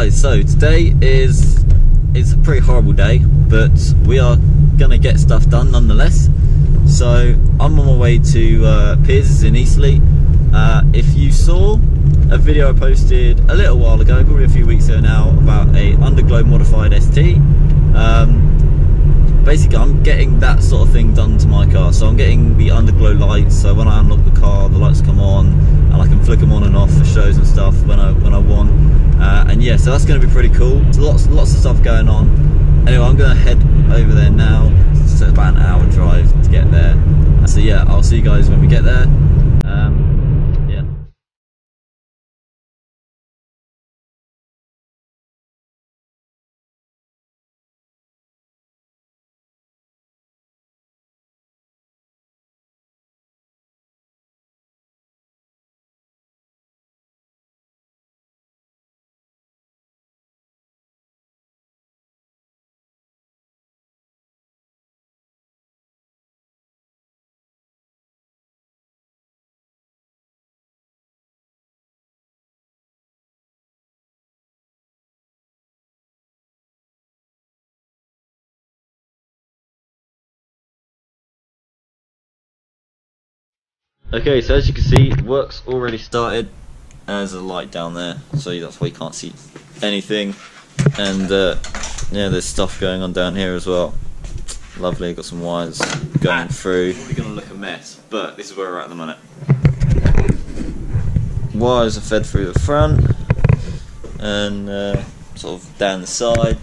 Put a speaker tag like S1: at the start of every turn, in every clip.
S1: guys, so today is it's a pretty horrible day, but we are gonna get stuff done nonetheless. So I'm on my way to uh, Piers in Eastleigh. Uh, if you saw a video I posted a little while ago, probably a few weeks ago now, about a Underglow modified ST. Um, basically I'm getting that sort of thing done to my car. So I'm getting the underglow lights, so when I unlock the car, the lights come on, and I can flick them on and off for shows and stuff when I when I and yeah, so that's going to be pretty cool. Lots lots of stuff going on. Anyway, I'm going to head over there now. It's about an hour drive to get there. So yeah, I'll see you guys when we get there. Um, Okay, so as you can see, work's already started. There's a light down there, so that's why you can't see anything. And uh, yeah, there's stuff going on down here as well. Lovely, got some wires going through. We're gonna look a mess, but this is where we're at the minute. Wires are fed through the front and uh, sort of down the side,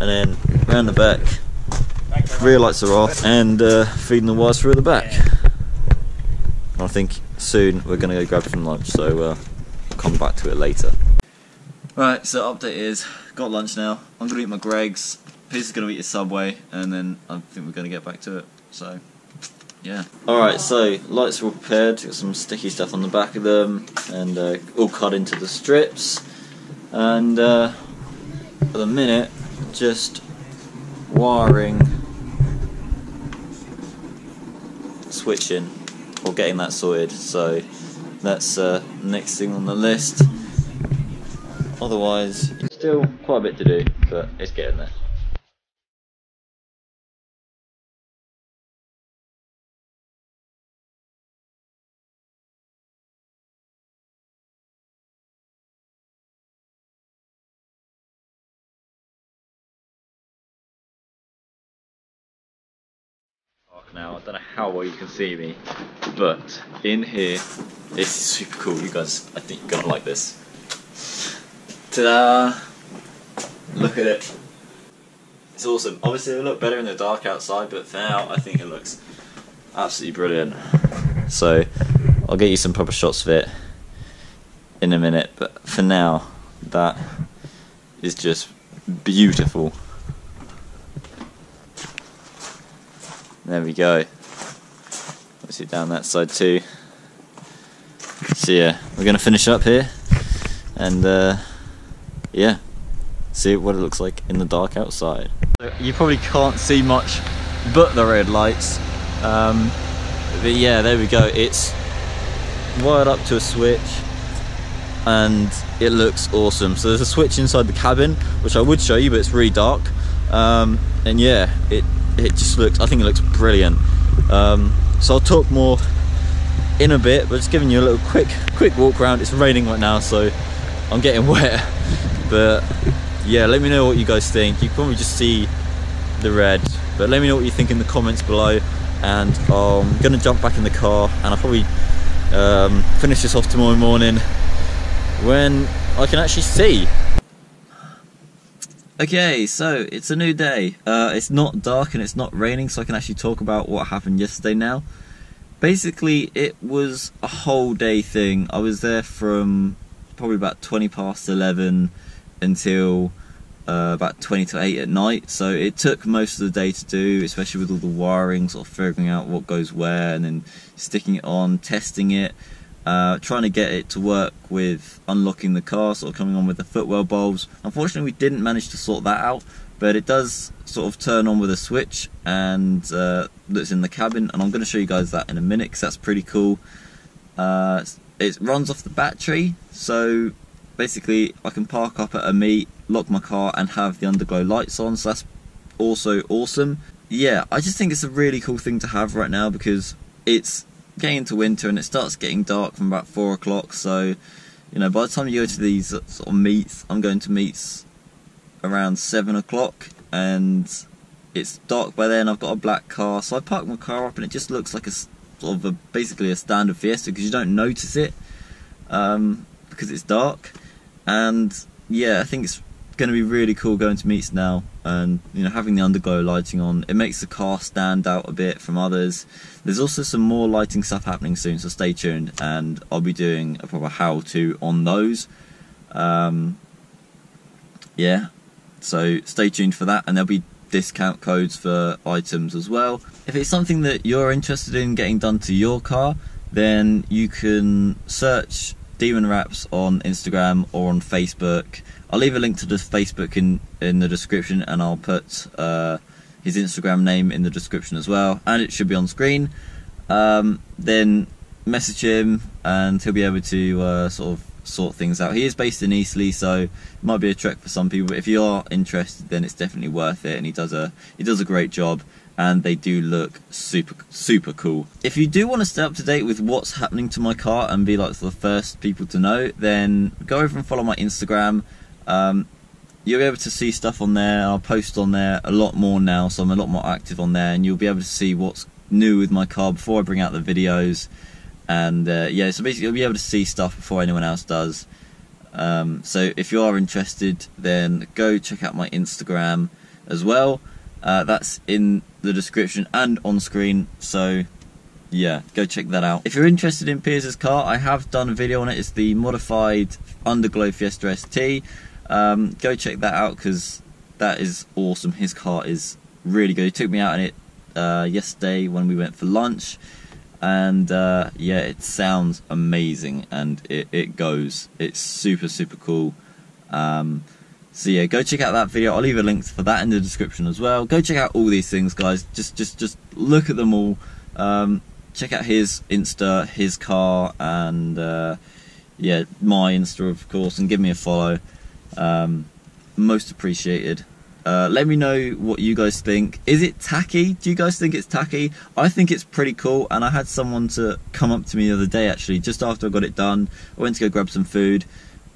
S1: and then round the back. Rear lights are off, and uh, feeding the wires through the back. I think soon we're going to go grab some lunch, so uh, come back to it later. Right, so update is, got lunch now. I'm going to eat my Greggs, Piers is going to eat his Subway, and then I think we're going to get back to it, so yeah. Alright, so lights are all prepared, got some sticky stuff on the back of them, and uh, all cut into the strips. And uh, at the minute, just wiring, switching or getting that sorted. So that's uh, next thing on the list. Otherwise, still quite a bit to do, but it's getting there. Dark now. I don't know how well you can see me, but in here, is super cool. You guys, I think you're gonna like this. Ta-da! Look at it. It's awesome. Obviously, it'll look better in the dark outside, but for now, I think it looks absolutely brilliant. So, I'll get you some proper shots of it in a minute, but for now, that is just beautiful. There we go. Let's Obviously down that side too. So yeah, we're gonna finish up here, and uh, yeah, see what it looks like in the dark outside. You probably can't see much, but the red lights. Um, but yeah, there we go. It's wired up to a switch, and it looks awesome. So there's a switch inside the cabin, which I would show you, but it's really dark. Um, and yeah, it it just looks I think it looks brilliant. Um, so I'll talk more in a bit but just giving you a little quick quick walk around. It's raining right now so I'm getting wet. But yeah let me know what you guys think. You probably just see the red but let me know what you think in the comments below. And I'm gonna jump back in the car and I'll probably um, finish this off tomorrow morning when I can actually see Okay, so it's a new day. Uh, it's not dark and it's not raining, so I can actually talk about what happened yesterday now. Basically, it was a whole day thing. I was there from probably about 20 past 11 until uh, about 20 to 8 at night, so it took most of the day to do, especially with all the wiring, sort of figuring out what goes where and then sticking it on, testing it. Uh, trying to get it to work with unlocking the car, sort of coming on with the footwell bulbs. Unfortunately, we didn't manage to sort that out, but it does sort of turn on with a switch and uh, that's in the cabin. And I'm going to show you guys that in a minute because that's pretty cool. Uh, it runs off the battery, so basically I can park up at a meet, lock my car, and have the underglow lights on. So that's also awesome. Yeah, I just think it's a really cool thing to have right now because it's getting into winter and it starts getting dark from about four o'clock. So, you know, by the time you go to these sort of meets, I'm going to meets around seven o'clock, and it's dark by then. I've got a black car, so I park my car up, and it just looks like a sort of a, basically a standard Fiesta because you don't notice it um, because it's dark. And yeah, I think it's going to be really cool going to meets now and you know having the underglow lighting on. It makes the car stand out a bit from others. There's also some more lighting stuff happening soon so stay tuned and I'll be doing a proper how to on those. Um, yeah so stay tuned for that and there'll be discount codes for items as well. If it's something that you're interested in getting done to your car then you can search Demon Wraps on Instagram or on Facebook I'll leave a link to the Facebook in in the description, and I'll put uh, his Instagram name in the description as well, and it should be on screen. Um, then message him, and he'll be able to uh, sort of sort things out. He is based in Eastleigh, so it might be a trek for some people. But if you are interested, then it's definitely worth it, and he does a he does a great job. And they do look super, super cool. If you do want to stay up to date with what's happening to my car and be like the first people to know, then go over and follow my Instagram. Um, you'll be able to see stuff on there. I'll post on there a lot more now, so I'm a lot more active on there, and you'll be able to see what's new with my car before I bring out the videos. And uh, yeah, so basically, you'll be able to see stuff before anyone else does. Um, so if you are interested, then go check out my Instagram as well. Uh, that's in the description and on screen. So yeah, go check that out. If you're interested in Piers's car, I have done a video on it. It's the modified Underglow Fiesta ST. Um, go check that out because that is awesome. His car is really good. He took me out in it uh, yesterday when we went for lunch, and uh, yeah, it sounds amazing and it, it goes. It's super super cool. Um, so yeah, go check out that video. I'll leave a link for that in the description as well. Go check out all these things, guys. Just just just look at them all. Um, check out his Insta, his car, and uh, yeah, my Insta of course, and give me a follow. Um, most appreciated. Uh, let me know what you guys think. Is it tacky? Do you guys think it's tacky? I think it's pretty cool, and I had someone to come up to me the other day actually, just after I got it done. I went to go grab some food,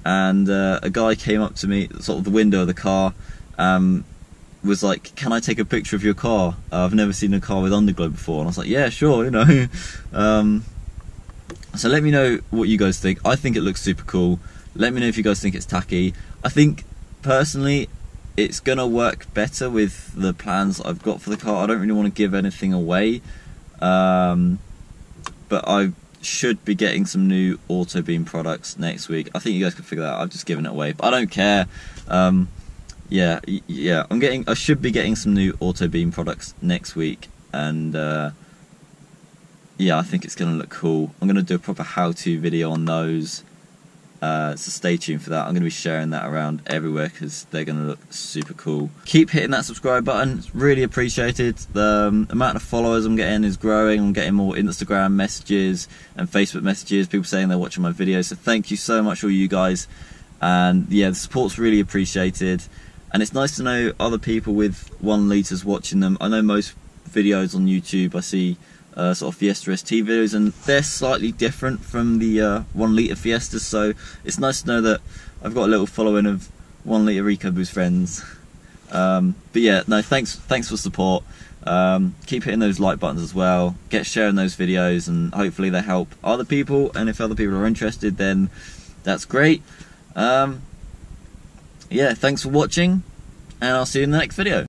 S1: and uh, a guy came up to me, sort of the window of the car, um, was like, "Can I take a picture of your car? Uh, I've never seen a car with underglow before." And I was like, "Yeah, sure," you know. um, so let me know what you guys think. I think it looks super cool. Let me know if you guys think it's tacky. I think personally it's gonna work better with the plans I've got for the car. I don't really want to give anything away, um, but I should be getting some new Autobeam products next week. I think you guys can figure that out. I've just given it away, but I don't care. Um, yeah, yeah, I'm getting. I should be getting some new Autobeam products next week, and uh, yeah, I think it's gonna look cool. I'm gonna do a proper how-to video on those. Uh, so stay tuned for that. I'm going to be sharing that around everywhere because they're going to look super cool. Keep hitting that subscribe button. It's really appreciated. The um, amount of followers I'm getting is growing. I'm getting more Instagram messages and Facebook messages. People saying they're watching my videos. So thank you so much, all you guys. And yeah, the support's really appreciated. And it's nice to know other people with one liters watching them. I know most videos on YouTube I see uh, sort of Fiesta ST videos, and they're slightly different from the uh, one liter Fiestas. So it's nice to know that I've got a little following of one liter EcoBoost friends. Um, but yeah, no, thanks, thanks for support. Um, keep hitting those like buttons as well. Get sharing those videos, and hopefully they help other people. And if other people are interested, then that's great. Um, yeah, thanks for watching, and I'll see you in the next video.